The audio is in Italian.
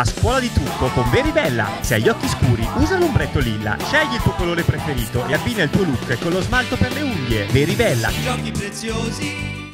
A scuola di trucco con Veribella. Se hai gli occhi scuri, usa l'ombretto lilla. Scegli il tuo colore preferito e abbina il tuo look con lo smalto per le unghie. Veribella. Giochi preziosi